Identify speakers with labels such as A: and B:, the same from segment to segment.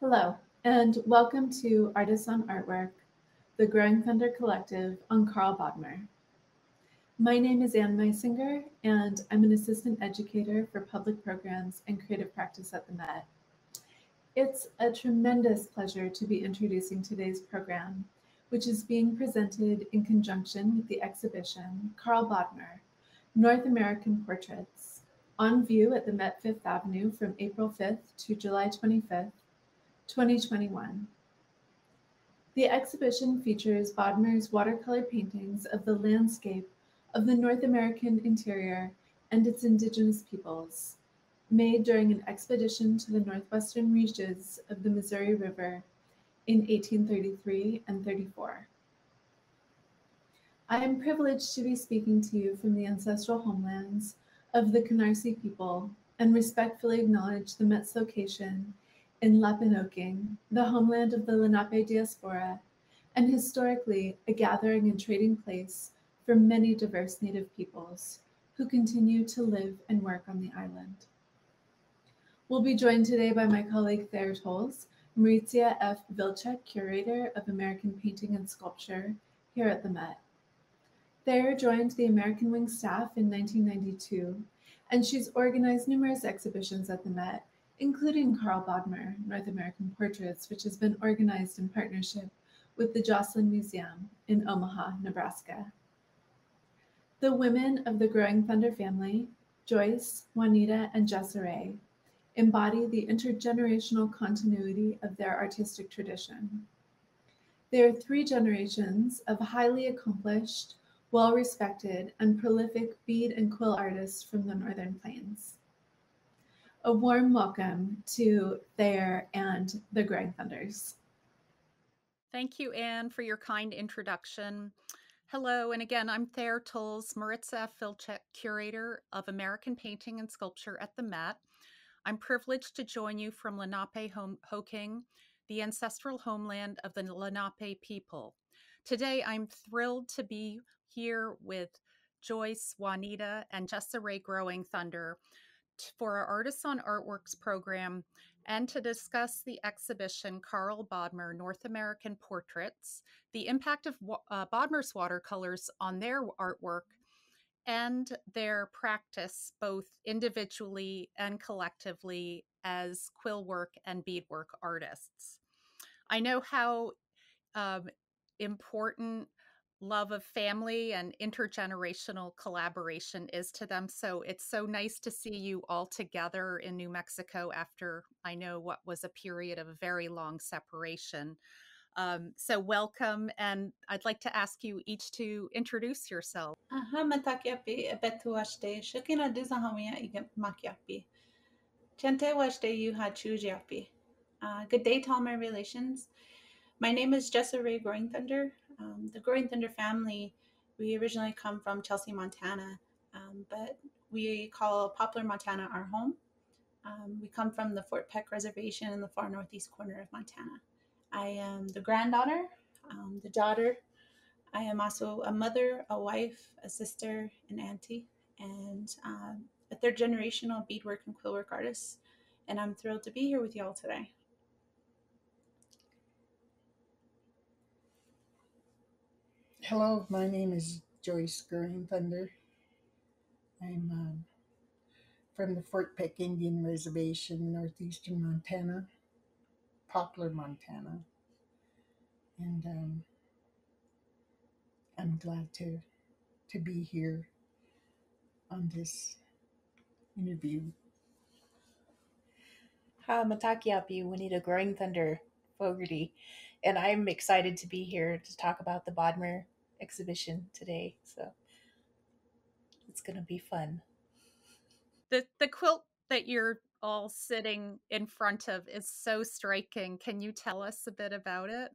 A: Hello, and welcome to Artists on Artwork, the Growing Thunder Collective on Karl Bodmer. My name is Ann Meisinger, and I'm an assistant educator for public programs and creative practice at the Met. It's a tremendous pleasure to be introducing today's program, which is being presented in conjunction with the exhibition Karl Bodmer, North American Portraits, on view at the Met Fifth Avenue from April 5th to July 25th, 2021. The exhibition features Bodmer's watercolor paintings of the landscape of the North American interior and its indigenous peoples, made during an expedition to the northwestern reaches of the Missouri River in 1833 and 34. I am privileged to be speaking to you from the ancestral homelands of the Canarsie people and respectfully acknowledge the Met's location in Lenapehoking, the homeland of the Lenape diaspora, and historically a gathering and trading place for many diverse Native peoples who continue to live and work on the island. We'll be joined today by my colleague Thayer Tolles, Marica F. Vilcek, Curator of American Painting and Sculpture here at the Met. Thayer joined the American Wing staff in 1992, and she's organized numerous exhibitions at the Met, including Karl Bodmer, North American Portraits, which has been organized in partnership with the Joslyn Museum in Omaha, Nebraska. The women of the Growing Thunder family, Joyce, Juanita, and Jessa Rae, embody the intergenerational continuity of their artistic tradition. They are three generations of highly accomplished, well respected, and prolific bead and quill artists from the Northern Plains a warm welcome to Thayer and the Growing Thunders.
B: Thank you, Ann, for your kind introduction. Hello, and again, I'm Thayer Tolles, Maritza Filchek, Curator of American Painting and Sculpture at the Met. I'm privileged to join you from Lenape Hoking, the ancestral homeland of the Lenape people. Today, I'm thrilled to be here with Joyce, Juanita, and Jessa Rae Growing Thunder for our Artists on Artworks program and to discuss the exhibition Karl Bodmer North American Portraits, the impact of uh, Bodmer's watercolors on their artwork, and their practice both individually and collectively as quill work and beadwork artists. I know how um, important love of family and intergenerational collaboration is to them. So it's so nice to see you all together in New Mexico after I know what was a period of a very long separation. Um, so welcome, and I'd like to ask you each to introduce yourself.
C: Chujiapi. Uh, good day to all my relations. My name is Jessa Rae Growing Thunder. Um, the Growing Thunder family, we originally come from Chelsea, Montana, um, but we call Poplar, Montana our home. Um, we come from the Fort Peck Reservation in the far northeast corner of Montana. I am the granddaughter, um, the daughter. I am also a mother, a wife, a sister, an auntie, and um, a third generational beadwork and quillwork artist. And I'm thrilled to be here with y'all today.
D: Hello, my name is Joyce Growing Thunder. I'm um, from the Fort Peck Indian Reservation, northeastern Montana, Poplar, Montana. And um, I'm glad to, to be here on this interview.
E: Hi, Matakiapi, Juanita Growing Thunder Fogarty, and I'm excited to be here to talk about the Bodmer exhibition today. So it's going to be fun.
B: The the quilt that you're all sitting in front of is so striking. Can you tell us a bit about it?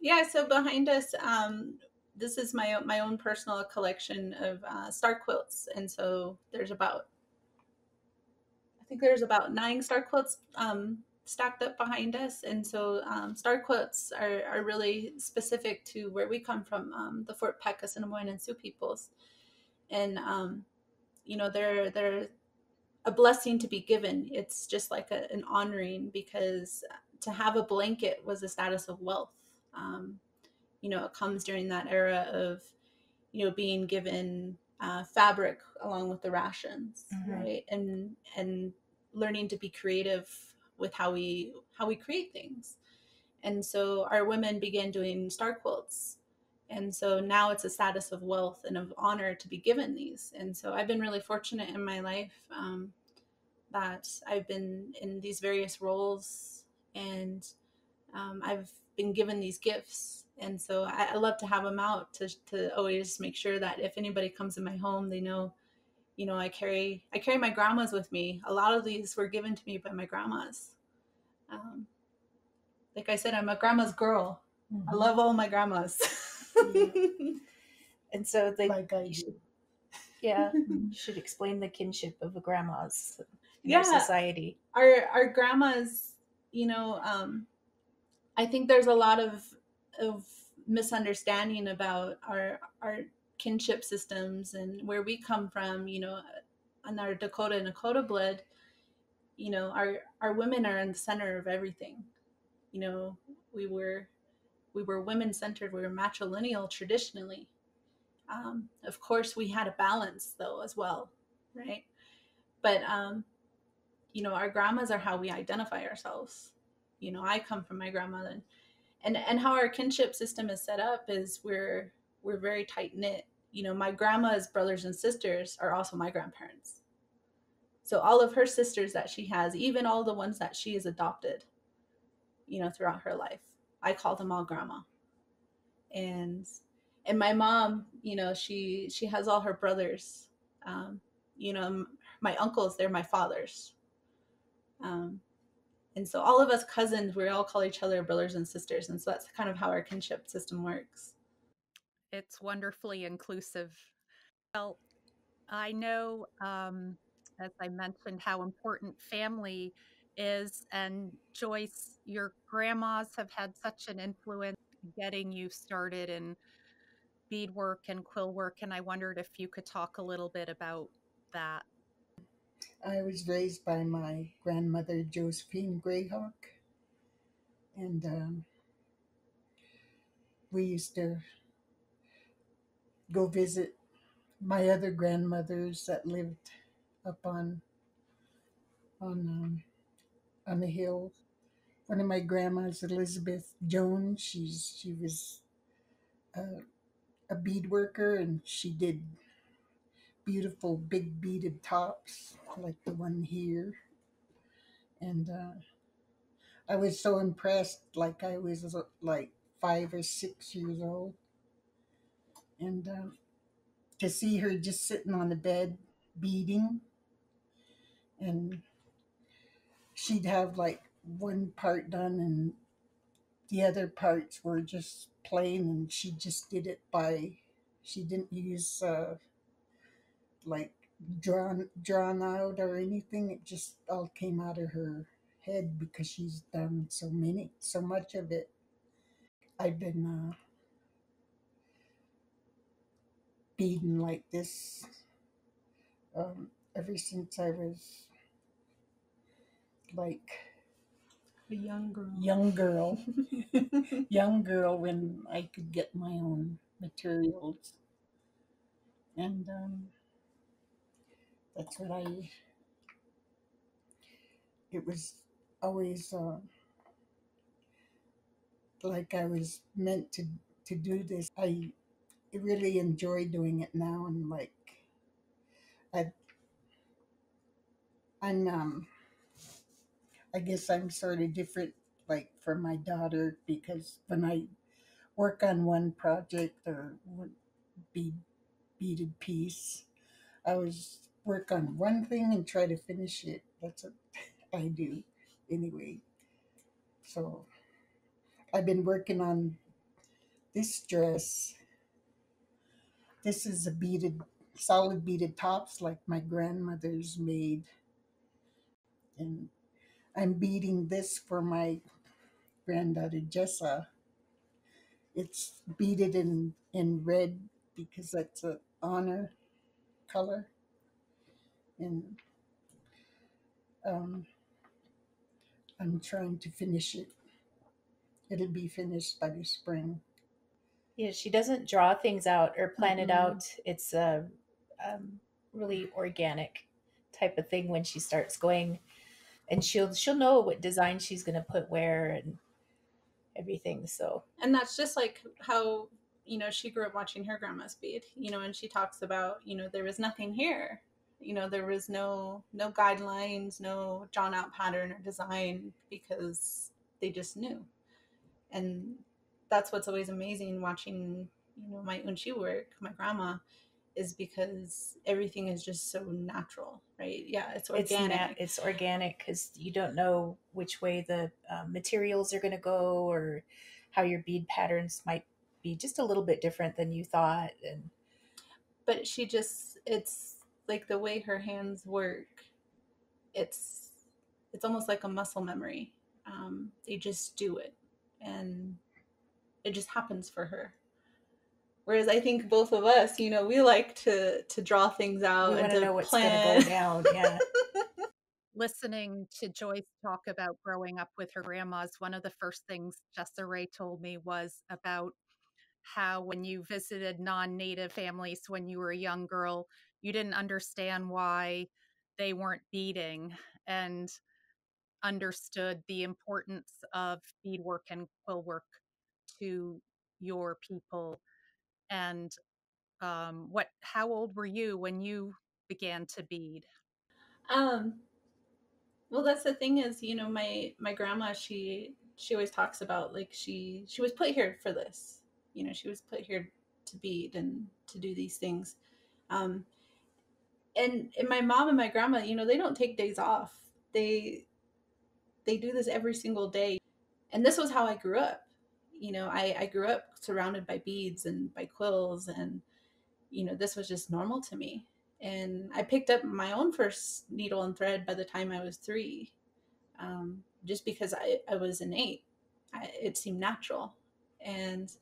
C: Yeah, so behind us, um, this is my my own personal collection of uh, star quilts, and so there's about I think there's about nine star quilts um, stacked up behind us. And so um, star quilts are, are really specific to where we come from, um, the Fort Peck, Assiniboine, and Sioux peoples. And, um, you know, they're, they're a blessing to be given. It's just like a, an honoring because to have a blanket was a status of wealth. Um, you know, it comes during that era of, you know, being given uh, fabric along with the rations,
E: Mhm.
C: right? And and learning to be creative with how we how we create things. And so our women began doing star quilts. And so now it's a status of wealth and of honor to be given these. And so I've been really fortunate in my life um, that I've been in these various roles and um, I've been given these gifts. And so I, I love to have them out to, to always make sure that if anybody comes in my home, they know, you know, I carry I carry my grandmas with me. A lot of these were given to me by my grandmas. Um, like I said, I'm a grandma's girl. I love all my grandmas.
E: And so they,
D: like I do.
E: yeah, you should explain the kinship of the grandmas in
C: Yeah.
E: our society.
C: our our grandmas you know um i think there's a lot of of misunderstanding about our our kinship systems and where we come from you know on our dakota and dakota blood you know our our women are in the center of everything. You know we were we were women centered we were matrilineal traditionally. Um, of course we had a balance though as well right? But um you know our grandmas are how we identify ourselves. You know i come from my grandmother and and, and how our kinship system is set up is we're we're very tight knit you know my grandma's brothers and sisters are also my grandparents so all of her sisters that she has even all the ones that she has adopted you know throughout her life i call them all grandma and and my mom you know she she has all her brothers um you know my uncles they're my fathers um, and so all of us cousins, we all call each other brothers and sisters. And so that's kind of how our kinship system works.
B: It's wonderfully inclusive. Well, I know, um, as I mentioned, how important family is. And Joyce, your grandmas have had such an influence getting you started in beadwork and quill work. And I wondered if you could talk a little bit about that.
D: I was raised by my grandmother, Josephine Greyhawk. And um, we used to go visit my other grandmothers that lived up on on um, on the hill. One of my grandmas, Elizabeth Jones, she's she was a, a bead worker and she did beautiful big beaded tops like the one here. And uh, I was so impressed, like I was uh, like five or six years old. And um, to see her just sitting on the bed beading and she'd have like one part done, and the other parts were just plain, and she just did it by, she didn't use uh, like drawn drawn out or anything. It just all came out of her head because she's done so many, so much of it. I've been uh, beading like this um, ever since I was like
C: A young girl.
D: young girl, young girl when I could get my own materials, and um, that's what I. It was always uh, like I was meant to to do this. I really enjoy doing it now, and like I, I'm um, I guess I'm sort of different, like for my daughter, because when I work on one project or bead beaded piece, I always work on one thing and try to finish it. That's what I do, anyway. So I've been working on this dress. This is a beaded, solid beaded tops like my grandmother's made. And I'm beading this for my granddaughter Jessa. It's beaded in, in red because that's an honor color. And um, I'm trying to finish it. It'll be finished by the spring.
E: Yeah, she doesn't draw things out or plan it
D: Mm-mm.
E: out. It's a um, really organic type of thing when she starts going, and she'll she'll know what design she's going to put where and everything. So
C: and that's just like how you know she grew up watching her grandma's bead you know and she talks about you know there was nothing here you know there was no no guidelines no drawn out pattern or design because they just knew and that's what's always amazing watching you know my unchi work my grandma is because everything is just so natural right? Yeah it's
E: it's
C: organic.
E: nat- it's organic because you don't know which way the um, materials are going to go or how your bead patterns might be just a little bit different than you thought and
C: but she just it's like the way her hands work it's it's almost like a muscle memory. Um, they just do it and it just happens for her. Whereas i think both of us you know we like to to draw things out
E: we
C: and
E: to
C: to
E: know what's
C: plan
E: going to go down yeah.
B: Listening to Joyce talk about growing up with her grandmas, one of the first things Jessa Rae told me was about how when you visited non native families when you were a young girl, you didn't understand why they weren't beading and understood the importance of beadwork and quill work to your people. And um, what? How old were you when you began to bead?
C: um well that's the thing is you know my my grandma she she always talks about like she she was put here for this you know she was put here to bead and to do these things um and, and my mom and my grandma you know they don't take days off they they do this every single day and this was how i grew up you know i i grew up surrounded by beads and by quills and you know this was just normal to me. And i picked up my own first needle and thread by the time i was three um, just because I, I was innate. I, it seemed natural. And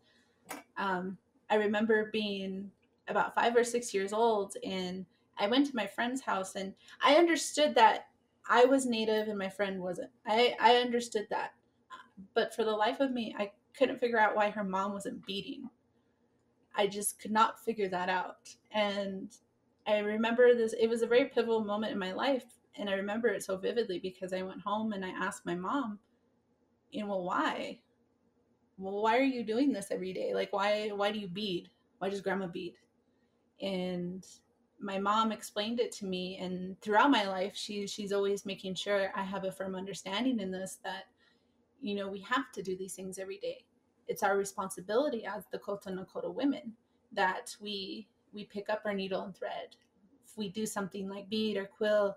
C: um, i remember being about five or six years old and i went to my friend's house and i understood that i was native and my friend wasn't. I, I understood that. But for the life of me i couldn't figure out why her mom wasn't beading. I just could not figure that out. And i remember this it was a very pivotal moment in my life and i remember it so vividly because i went home and i asked my mom you know well why? Well why are you doing this every day? Like why why do you bead why does grandma bead and my mom explained it to me and throughout my life she she's always making sure i have a firm understanding in this that you know we have to do these things every day. It's our responsibility as Dakota nakota women that we we pick up our needle and thread. If we do something like bead or quill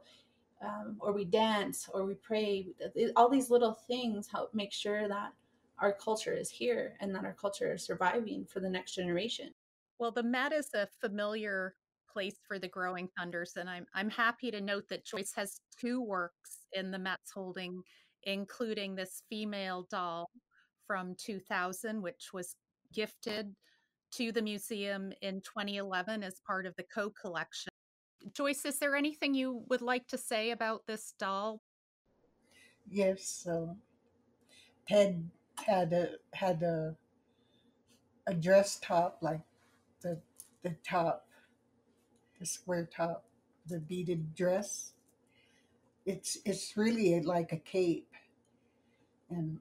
C: um, or we dance or we pray all these little things help make sure that our culture is here and that our culture is surviving for the next generation.
B: Well, the Met is a familiar place for the Growing Thunders, and I'm I'm happy to note that Joyce has two works in the Met's holding, including this female doll from 2000, which was gifted to the museum in 2011 as part of the Coe collection. Joyce, is there anything you would like to say about this doll?
D: Yes, so Ted had a had a a dress top like the the top, the square top, the beaded dress. It's it's really like a cape, and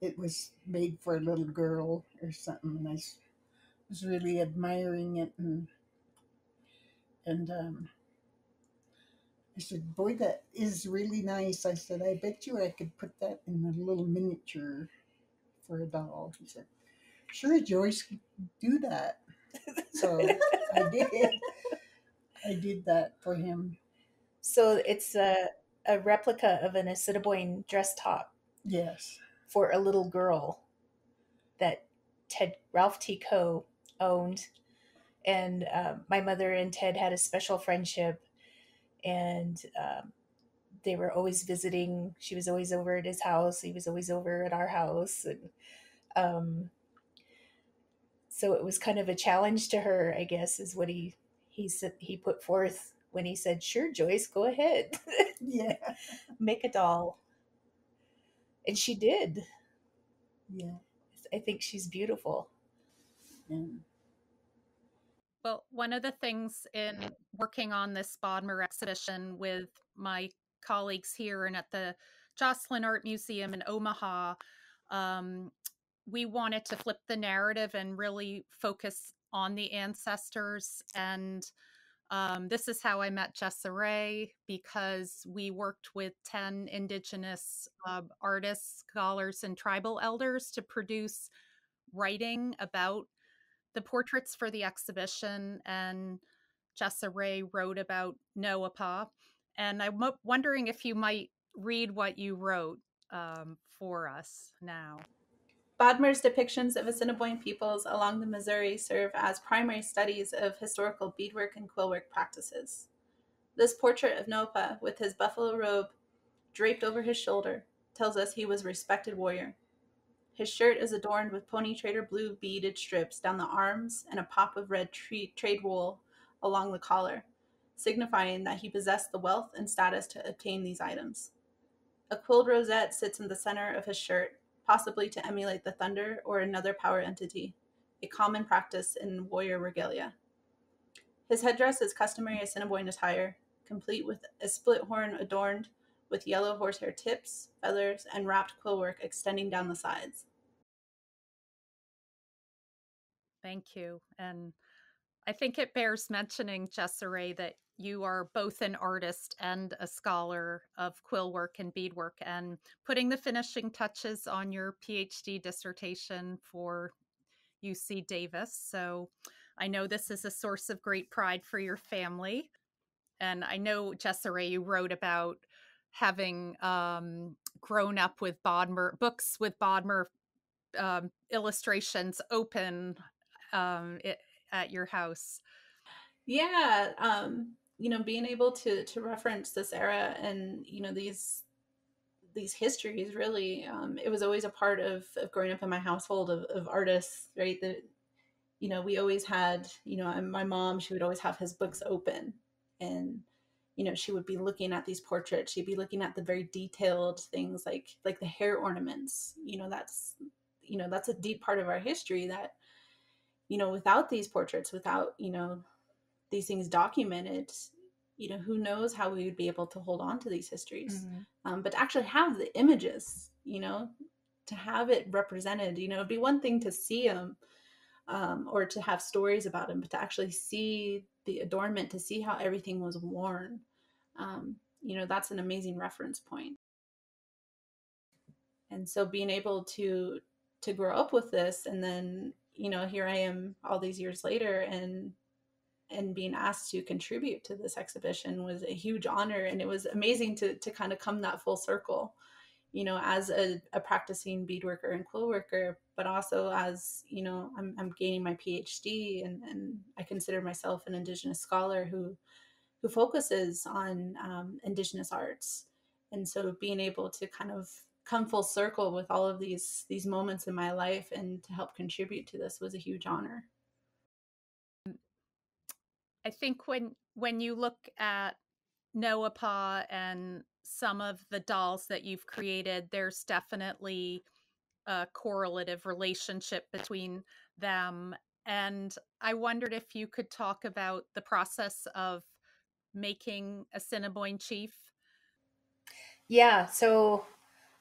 D: it was made for a little girl or something. And I was really admiring it, and and um, I said, "Boy, that is really nice." I said, "I bet you I could put that in a little miniature for a doll." He said, "Sure, Joyce, do that." So I did. I did that for him.
E: so it's a, a replica of an Assiniboine dress top
D: Yes.
E: for a little girl that Ted Ralph T. Coe owned, and um, my mother and Ted had a special friendship, and um, they were always visiting. She was always over at his house. He was always over at our house, and um, so it was kind of a challenge to her, I guess, is what he he said he put forth when he said, "Sure, Joyce, go ahead,
D: Yeah.
E: make a doll." And she did.
D: Yeah.
E: I think she's beautiful.
D: And
B: Well, one of the things in working on this Bodmer exhibition with my colleagues here and at the Joslyn Art Museum in Omaha, um, we wanted to flip the narrative and really focus on the ancestors. And um, this is how I met Jessa Rae because we worked with 10 Indigenous uh, artists, scholars, and tribal elders to produce writing about the portraits for the exhibition. And Jessa Rae wrote about Noapeh. And I'm wondering if you might read what you wrote um, for us now.
C: Bodmer's depictions of Assiniboine peoples along the Missouri serve as primary studies of historical beadwork and quillwork practices. This portrait of Noapeh, with his buffalo robe draped over his shoulder, tells us he was a respected warrior. His shirt is adorned with pony trader blue beaded strips down the arms and a pop of red tree, trade wool along the collar, signifying that he possessed the wealth and status to obtain these items. A quilled rosette sits in the center of his shirt, possibly to emulate the thunder or another power entity, a common practice in warrior regalia. His headdress is customary Assiniboine attire, complete with a split horn adorned with yellow horsehair tips, feathers, and wrapped quillwork extending down the sides.
B: Thank you. And I think it bears mentioning, Jessa Rae, that you are both an artist and a scholar of quill work and beadwork and putting the finishing touches on your PhD dissertation for UC Davis. So I know this is a source of great pride for your family. And I know, Jessa Rae, you wrote about having um, grown up with Bodmer books with Bodmer um, illustrations open um, it, at your house.
C: Yeah, um, you know being able to to reference this era and you know these these histories really um, it was always a part of, of growing up in my household of, of artists right that you know we always had you know my mom she would always have his books open and you know she would be looking at these portraits she'd be looking at the very detailed things like like the hair ornaments you know that's you know that's a deep part of our history that you know without these portraits without you know these things documented you know who knows how we would be able to hold on to these histories mm-hmm. um, but to actually have the images you know to have it represented you know it'd be one thing to see them um, or to have stories about them but to actually see the adornment to see how everything was worn um, you know that's an amazing reference point and so being able to to grow up with this and then you know here i am all these years later and and being asked to contribute to this exhibition was a huge honor and it was amazing to to kind of come that full circle you know as a, a practicing beadworker and quill worker but also as you know i'm, I'm gaining my phd and, and i consider myself an indigenous scholar who who focuses on um, indigenous arts. And so being able to kind of come full circle with all of these these moments in my life and to help contribute to this was a huge honor
B: I think when when you look at Noapeh and some of the dolls that you've created, there's definitely a correlative relationship between them. And I wondered if you could talk about the process of making Assiniboine chief.
E: Yeah, so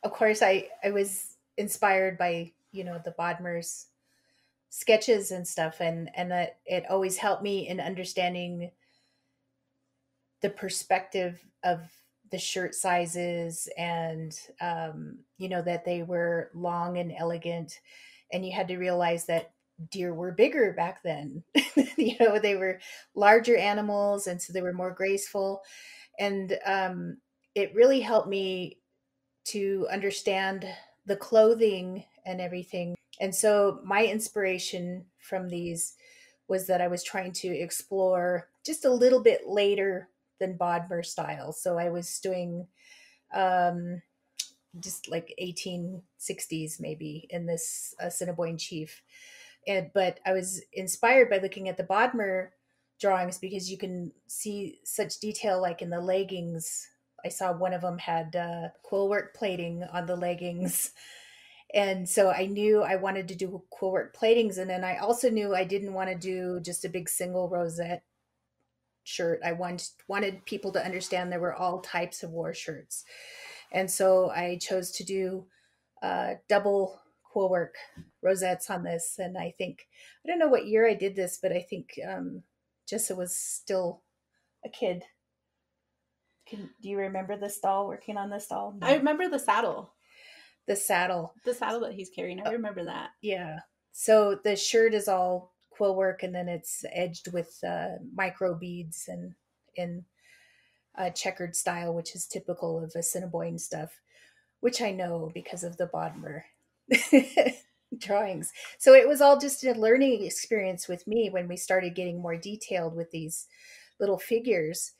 E: of course I I was inspired by you know the Bodmers sketches and stuff and and that it always helped me in understanding the perspective of the shirt sizes and um, you know that they were long and elegant and you had to realize that deer were bigger back then. You know they were larger animals and so they were more graceful and um, it really helped me to understand the clothing and everything and so my inspiration from these was that I was trying to explore just a little bit later than Bodmer style. So I was doing um, just like 1860s maybe in this uh, Assiniboine chief. And, but I was inspired by looking at the Bodmer drawings because you can see such detail like in the leggings I saw one of them had uh, quill work plating on the leggings. And so I knew I wanted to do quill work platings. And then I also knew I didn't want to do just a big single rosette shirt. I wanted, wanted people to understand there were all types of war shirts. And so I chose to do uh, double quill work rosettes on this. And I think, I don't know what year I did this, but I think um, Jessa was still a kid. Can, do you remember the stall working on the stall?
C: I remember the saddle,
E: the saddle.
C: the saddle that he's carrying. I remember that.
E: Yeah. So the shirt is all quill work and then it's edged with uh, micro beads and in a checkered style, which is typical of Assiniboine stuff, which I know because of the Bodmer drawings. So it was all just a learning experience with me when we started getting more detailed with these little figures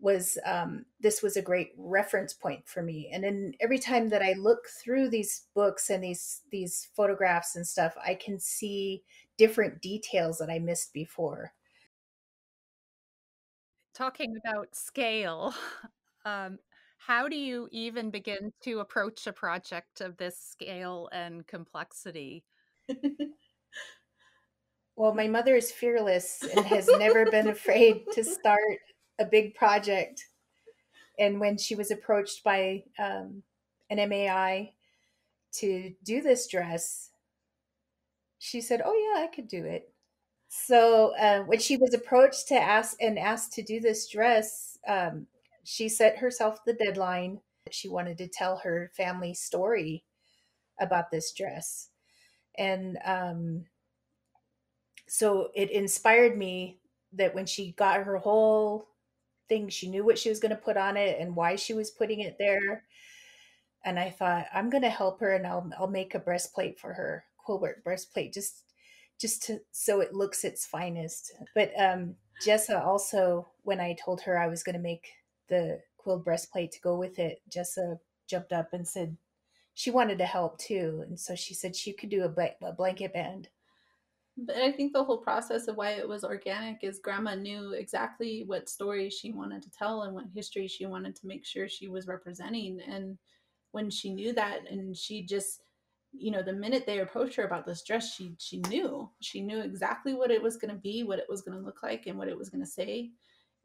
E: was um, this was a great reference point for me and then every time that i look through these books and these these photographs and stuff i can see different details that i missed before
B: Talking about scale, um, how do you even begin to approach a project of this scale and complexity?
E: well my mother is fearless and has never been afraid to start a big project. And when she was approached by um, NMAI to do this dress she said oh yeah i could do it. So uh, when she was approached to ask and asked to do this dress um, she set herself the deadline. That she wanted to tell her family story about this dress. And um, so it inspired me that when she got her whole thing she knew what she was going to put on it and why she was putting it there. And i thought i'm going to help her and i'll i'll make a breastplate for her quillwork breastplate just just to so it looks its finest. But um jessa also when i told her i was going to make the quill breastplate to go with it jessa jumped up and said she wanted to help too. And so she said she could do a, bla- a blanket band
C: But I think the whole process of why it was organic is grandma knew exactly what story she wanted to tell and what history she wanted to make sure she was representing. And when she knew that and she just you know the minute they approached her about this dress she she knew. She knew exactly what it was going to be what it was going to look like and what it was going to say.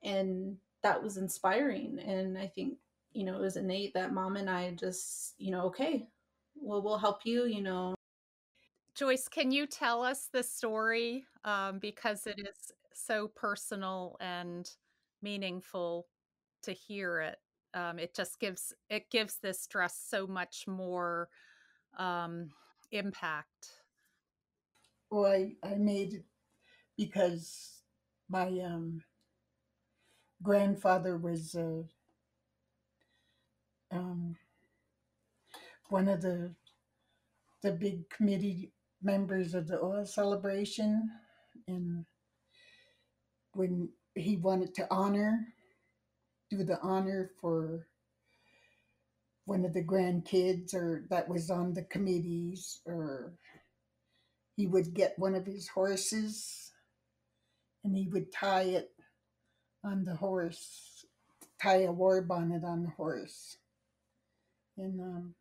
C: And that was inspiring. And i think you know it was innate that mom and i just you know okay well we'll help you you know
B: Joyce, can you tell us the story? Um, because it is so personal and meaningful to hear it. Um, it just gives it gives this dress so much more um, impact.
D: Well, I, I made it because my um, grandfather was uh, um, one of the the big committee members of the oil celebration, and when he wanted to honor, do the honor for one of the grandkids or that was on the committees, or he would get one of his horses and he would tie it on the horse, tie a war bonnet on the horse, and um,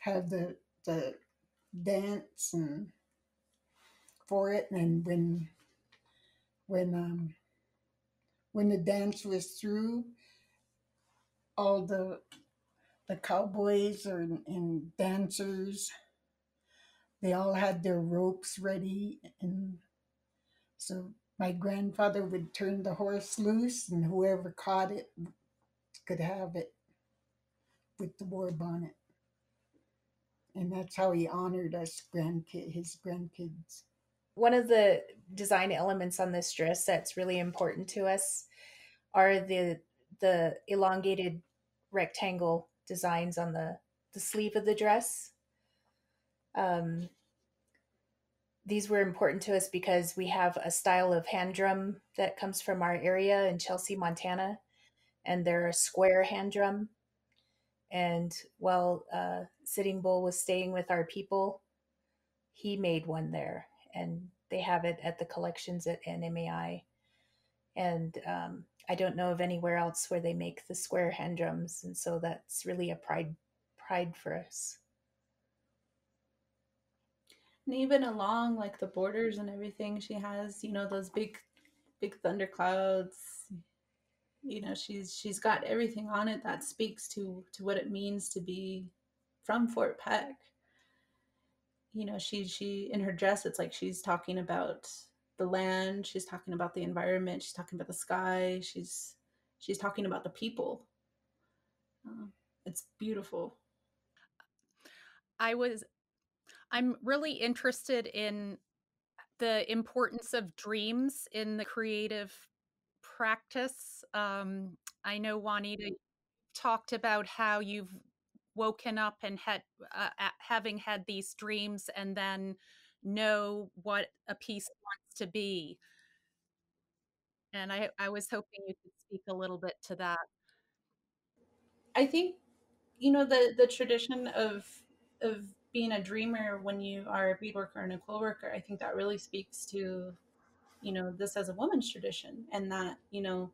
D: have the the dance and for it. And when when um, when the dance was through, all the the cowboys or and dancers they all had their ropes ready and so my grandfather would turn the horse loose and whoever caught it could have it with the war bonnet and that's how he honored us grandkid his grandkids
E: one of the design elements on this dress that's really important to us are the the elongated rectangle designs on the the sleeve of the dress um, these were important to us because we have a style of hand drum that comes from our area in Chelsea, Montana, and they're a square hand drum. And while uh, Sitting Bull was staying with our people, he made one there, and they have it at the collections at NMAI. And um, I don't know of anywhere else where they make the square hand drums, and so that's really a pride pride for us.
C: And even along like the borders and everything, she has, you know, those big big thunderclouds. You know, she's she's got everything on it that speaks to to what it means to be from Fort Peck. You know, she she in her dress, it's like she's talking about the land, she's talking about the environment, she's talking about the sky, she's she's talking about the people. Uh, it's beautiful.
B: I was I'm really interested in the importance of dreams in the creative practice. Um, I know Juanita talked about how you've woken up and had uh, having had these dreams and then know what a piece wants to be. And I, I was hoping you could speak a little bit to that.
C: I think, you know, the the tradition of of being a dreamer when you are a bead worker and a quill worker, I think that really speaks to, you know, this as a woman's tradition and that, you know,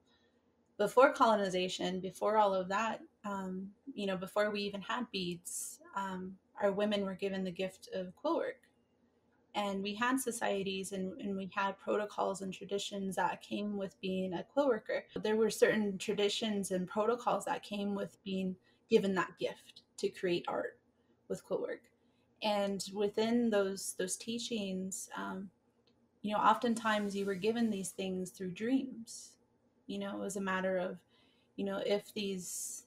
C: before colonization, before all of that, um, you know, before we even had beads, um, our women were given the gift of quill work. And we had societies and, and we had protocols and traditions that came with being a quill worker. There were certain traditions and protocols that came with being given that gift to create art with quill work and within those those teachings um, you know oftentimes you were given these things through dreams you know it was a matter of you know if these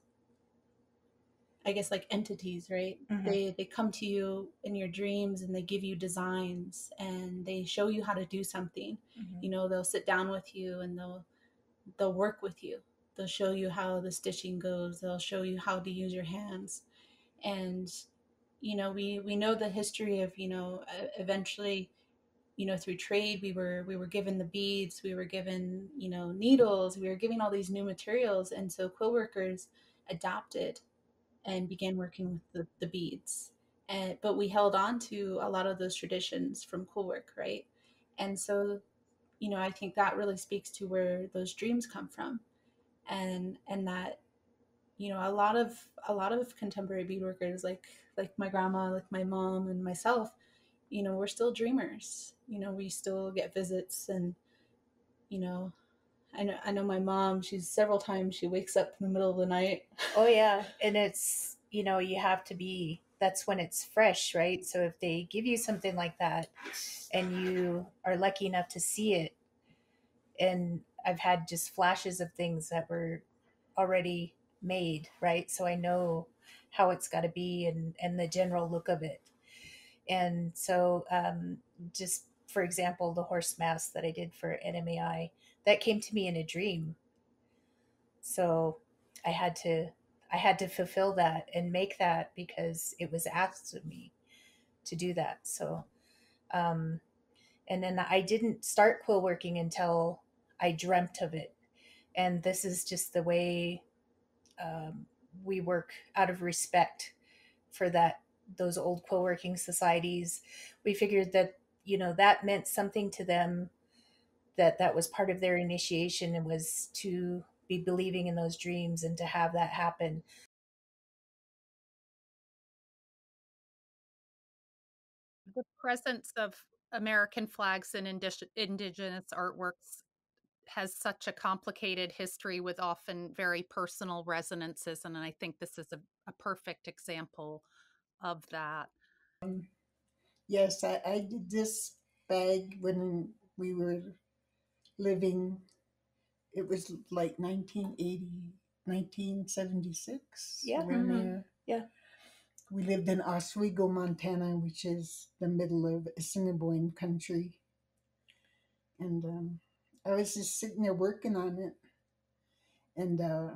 C: i guess like entities right? Mm-hmm. they they come to you in your dreams and they give you designs and they show you how to do something. Mm-hmm. you know they'll sit down with you and they'll they'll work with you. They'll show you how the stitching goes. They'll show you how to use your hands. And you know we we know the history of you know eventually you know through trade we were we were given the beads we were given you know needles we were giving all these new materials and so quill workers adapted and began working with the, the beads. And but we held on to a lot of those traditions from quill work right? And so you know i think that really speaks to where those dreams come from. And and that you know a lot of a lot of contemporary beadworkers like like my grandma like my mom and myself you know we're still dreamers you know we still get visits and you know i know i know my mom she's several times she wakes up in the middle of the night
E: oh yeah and it's you know you have to be that's when it's fresh right so if they give you something like that and you are lucky enough to see it and i've had just flashes of things that were already made, right? So I know how it's got to be and and the general look of it. And so, um, just for example, the horse mask that I did for NMAI that came to me in a dream. So I had to I had to fulfill that and make that because it was asked of me to do that. So, um, and then I didn't start quill working until I dreamt of it. And this is just the way um, we work out of respect for that those old co-working societies we figured that you know that meant something to them that that was part of their initiation and was to be believing in those dreams and to have that happen
B: the presence of american flags in indigenous artworks has such a complicated history with often very personal resonances. And I think this is a, a perfect example of that. Um,
D: yes, I, I did this bag when we were living, it was like 1980, 1976.
E: Yeah. Mm-hmm. Yeah.
D: We lived in Oswego, Montana, which is the middle of Assiniboine country. And um, I was just sitting there working on it, and uh,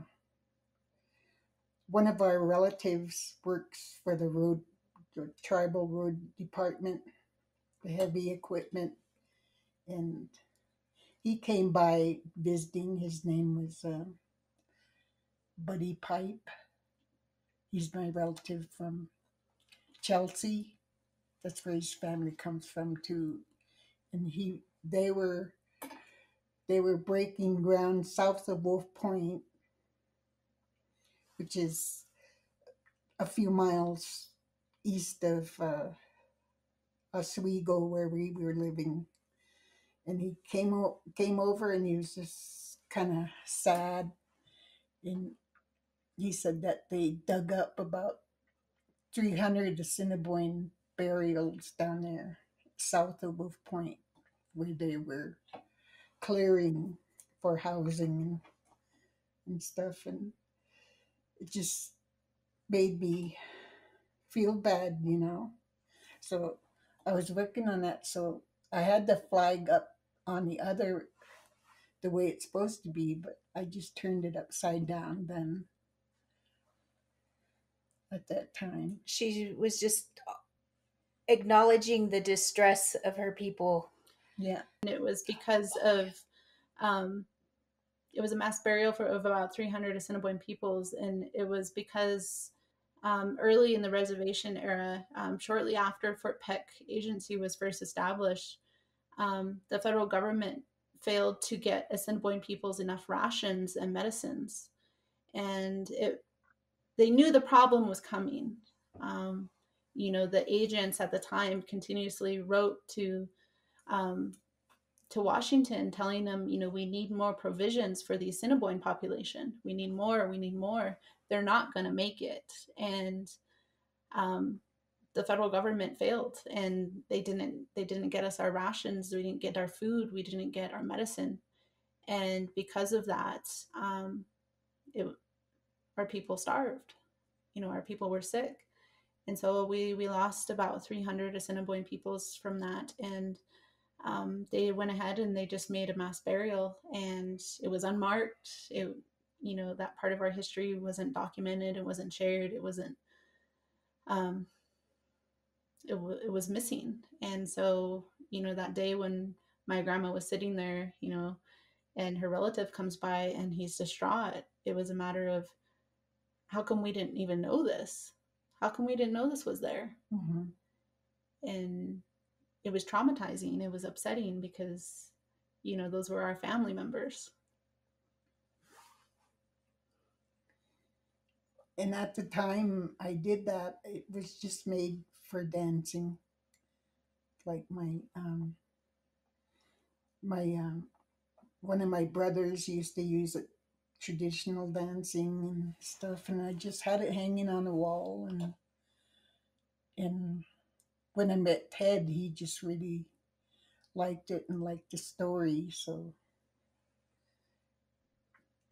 D: one of our relatives works for the road, the tribal road department, the heavy equipment, and he came by visiting. His name was uh, Buddy Pipe. He's my relative from Chelsea. That's where his family comes from too. And he, they were they were breaking ground south of Wolf Point, which is a few miles east of uh, Oswego, where we were living. And he came o- came over, and he was just kind of sad. And he said that they dug up about 300 Assiniboine burials down there south of Wolf Point, where they were clearing for housing and, and stuff. And it just made me feel bad, you know. So I was working on that. So I had the flag up on the other, the way it's supposed to be, but I just turned it upside down then at that time.
E: She was just acknowledging the distress of her people.
D: Yeah.
C: and it was because of um, it was a mass burial for of about 300 Assiniboine peoples, and it was because um, early in the reservation era, um, shortly after Fort Peck Agency was first established, um, the federal government failed to get Assiniboine peoples enough rations and medicines, and it they knew the problem was coming. Um, you know, the agents at the time continuously wrote to um, to Washington, telling them, you know, we need more provisions for the Assiniboine population. We need more. We need more. They're not going to make it, and um, the federal government failed, and they didn't. They didn't get us our rations. We didn't get our food. We didn't get our medicine, and because of that, um, it, our people starved. You know, our people were sick, and so we we lost about 300 Assiniboine peoples from that, and um, they went ahead and they just made a mass burial and it was unmarked. It you know that part of our history wasn't documented it wasn't shared it wasn't um, it, w- it was missing. And so you know that day when my grandma was sitting there you know and her relative comes by and he's distraught it was a matter of how come we didn't even know this? How come we didn't know this was there?
D: Hmm
C: and it was traumatizing it was upsetting because you know those were our family members
D: And at the time I did that, it was just made for dancing. Like my um my um one of my brothers used to use it traditional dancing and stuff and I just had it hanging on the wall and and when I met Ted he just really liked it and liked the story so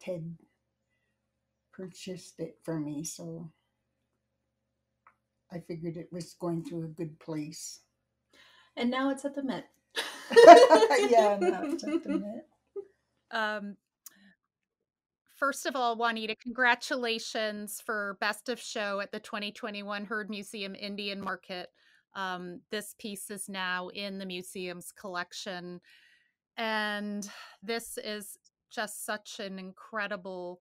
D: Ted purchased it for me so I figured it was going to a good place.
C: and now it's at the met
D: yeah, no, it's at the Met.
B: Um, first of all, Juanita, congratulations for Best of Show at the 2021 Heard Museum Indian Market. Um, this piece is now in the museum's collection. And this is just such an incredible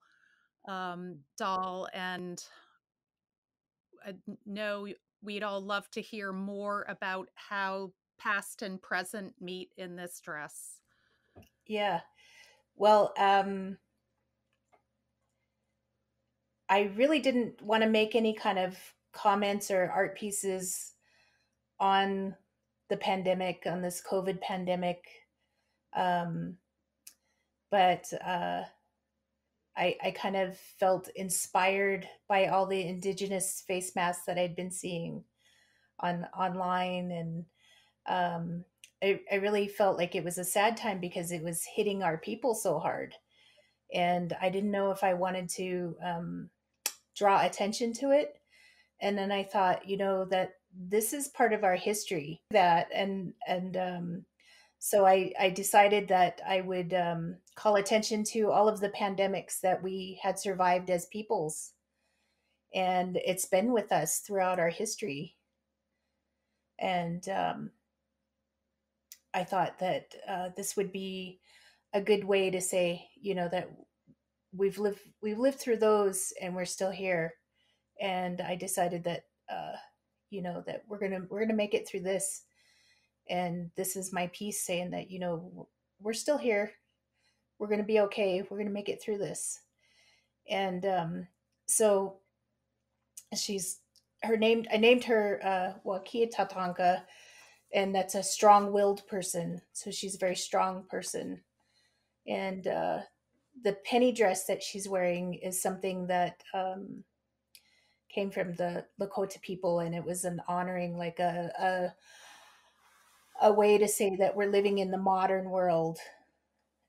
B: um, doll. And I know we'd all love to hear more about how past and present meet in this dress.
E: Yeah. Well, um, I really didn't want to make any kind of comments or art pieces on the pandemic, on this COVID pandemic. Um, but uh, I, I kind of felt inspired by all the indigenous face masks that I'd been seeing on online. And um, I, I really felt like it was a sad time because it was hitting our people so hard. And i didn't know if i wanted to um, draw attention to it. And then i thought you know that this is part of our history that and and um, so I, I decided that i would um, call attention to all of the pandemics that we had survived as peoples and it's been with us throughout our history and um, I thought that uh, this would be a good way to say, you know, that we've lived we've lived through those and we're still here. And I decided that, uh, you know, that we're gonna we're gonna make it through this. And this is my piece saying that, you know, we're still here. we're to be okay. We're to make it through this. And um, so she's her name. I named her uh, Wakia Tatanka, and that's a strong-willed person. So she's a very strong person. And uh, the penny dress that she's wearing is something that um, came from the Lakota people, and it was an honoring, like a, a a way to say that we're living in the modern world,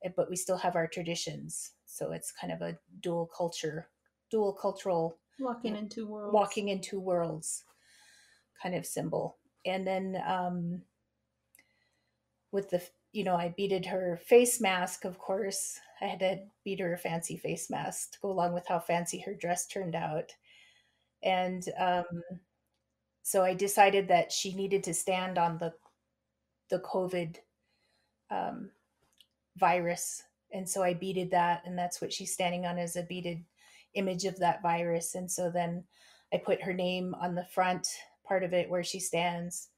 E: eh, but we still have our traditions. So it's kind of a dual culture, dual cultural
C: Walking into worlds.
E: walking in two worlds kind of symbol. And then um, with the, you know, I beaded her face mask, of course. I had to beat her a fancy face mask to go along with how fancy her dress turned out. And um, so I decided that she needed to stand on the the COVID um, virus, and so I beaded that, and that's what she's standing on is a beaded image of that virus. And so then I put her name on the front part of it where she stands,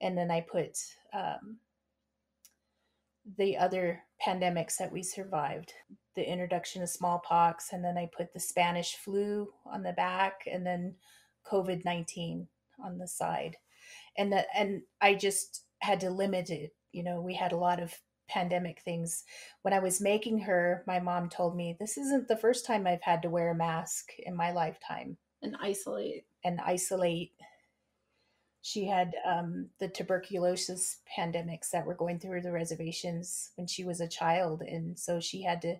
E: and then I put um, the other pandemics that we survived the introduction of smallpox, and then I put the Spanish flu on the back, and then COVID 19 on the side. And that, and I just had to limit it. You know, we had a lot of pandemic things. When I was making her, my mom told me, This isn't the first time I've had to wear a mask in my lifetime
C: and isolate.
E: and isolate. She had um, the tuberculosis pandemics that were going through the reservations when she was a child. And so she had to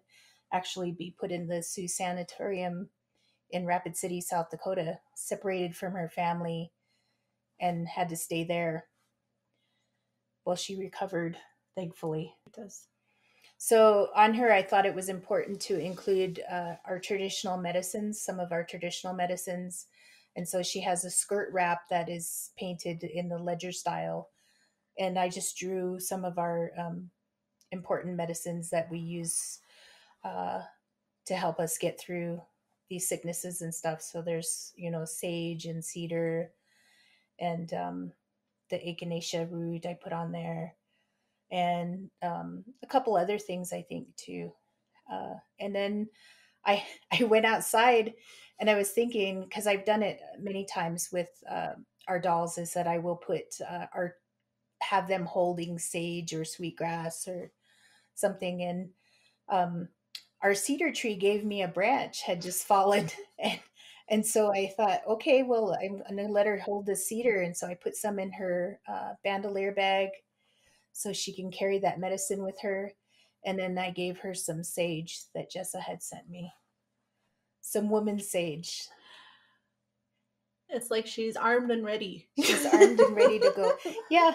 E: actually be put in the Sioux Sanatorium in Rapid City, South Dakota, separated from her family, and had to stay there while she recovered, thankfully.
C: It does.
E: So on her, I thought it was important to include uh, our traditional medicines, some of our traditional medicines. And so she has a skirt wrap that is painted in the ledger style. And I just drew some of our um, important medicines that we use uh, to help us get through these sicknesses and stuff. So there's, you know, sage and cedar and um, the echinacea root I put on there and um, a couple other things I think too. Uh, and then I I went outside and I was thinking because I've done it many times with uh, our dolls is that I will put uh, our have them holding sage or sweetgrass or something and um, our cedar tree gave me a branch had just fallen and and so I thought okay well I'm gonna let her hold the cedar and so I put some in her uh, bandolier bag so she can carry that medicine with her. And then I gave her some sage that Jessa had sent me. Some woman sage.
C: It's like she's armed and ready.
E: She's armed and ready to go. Yeah.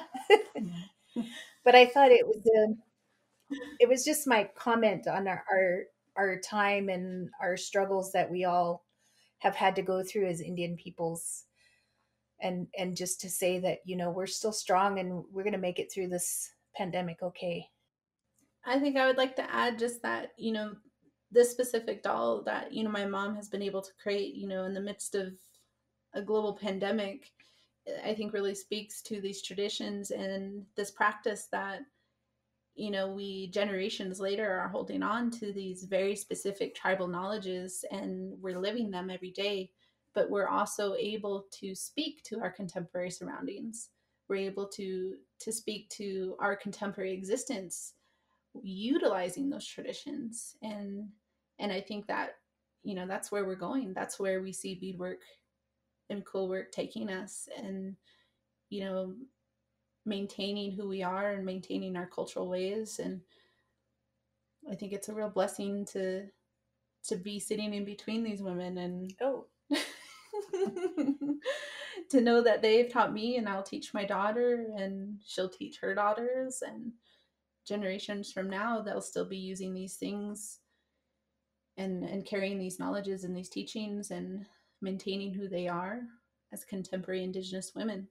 E: but I thought it was a, it was just my comment on our, our our time and our struggles that we all have had to go through as Indian peoples and and just to say that you know we're still strong and we're going to make it through this pandemic okay
C: I think I would like to add just that, you know, this specific doll that, you know, my mom has been able to create, you know, in the midst of a global pandemic, I think really speaks to these traditions and this practice that, you know, we generations later are holding on to these very specific tribal knowledges and we're living them every day, but we're also able to speak to our contemporary surroundings. We're able to to speak to our contemporary existence utilizing those traditions and and i think that you know that's where we're going. That's where we see beadwork and quillwork taking us and you know maintaining who we are and maintaining our cultural ways. And i think it's a real blessing to to be sitting in between these women and
E: oh.
C: to know that they've taught me and I'll teach my daughter and she'll teach her daughters. And generations from now they'll still be using these things and and carrying these knowledges and these teachings and maintaining who they are as contemporary indigenous women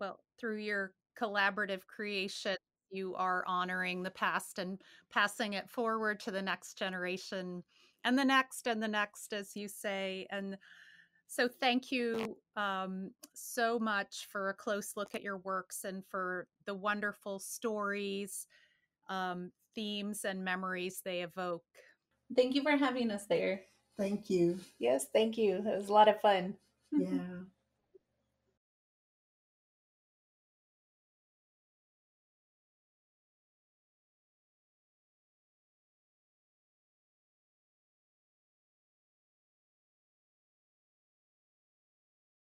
B: Well, through your collaborative creation, you are honoring the past and passing it forward to the next generation and the next and the next, as you say. And so, thank you um, so much for a close look at your works and for the wonderful stories um, themes and memories they evoke.
C: Thank you for having us there.
D: Thank you.
E: Yes, thank you. It was a lot of fun.
D: Yeah.